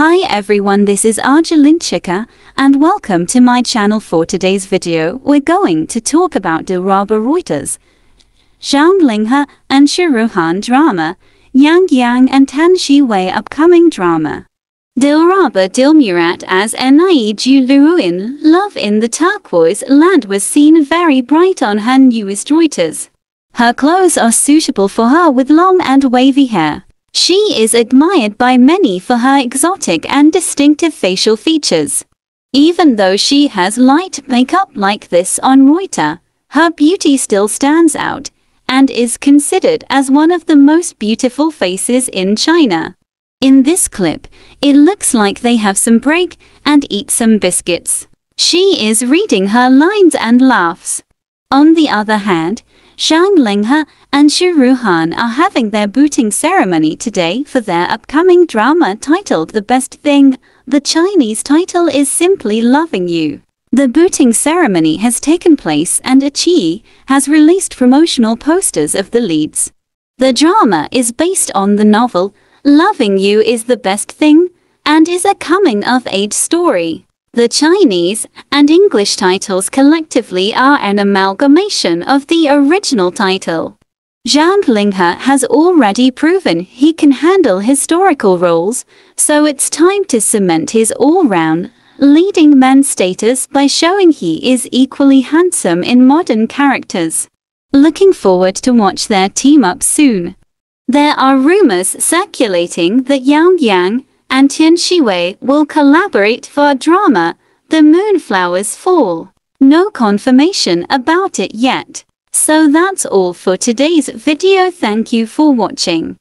Hi everyone this is Argie ArgieLynhChika and welcome to my channel for today's video we're going to talk about Dilraba Reuters, Zhang Linghe and Xu Ruohan drama, Yang Yang and Tian Xiwei upcoming drama. Dilraba Dilmurat as Enai Luin Love in the Turquoise Land was seen very bright on her newest Reuters. Her clothes are suitable for her with long and wavy hair. She is admired by many for her exotic and distinctive facial features. Even though she has light makeup like this on Reuters, her beauty still stands out and is considered as one of the most beautiful faces in China. In this clip, it looks like they have some break and eat some biscuits. She is reading her lines and laughs. On the other hand, Zhang Linghe and Xu Ruohan are having their booting ceremony today for their upcoming drama titled The Best Thing. The Chinese title is simply Loving You. The booting ceremony has taken place and iQIYI has released promotional posters of the leads. The drama is based on the novel Loving You is the Best Thing and is a coming-of-age story. The Chinese and English titles collectively are an amalgamation of the original title. Zhang Linghe has already proven he can handle historical roles, so it's time to cement his all-round leading man status by showing he is equally handsome in modern characters. Looking forward to watch their team up soon. There are rumors circulating that Yang Yang and Tian Xiwei will collaborate for a drama, The Moonflowers Fall. No confirmation about it yet. So that's all for today's video thank you for watching.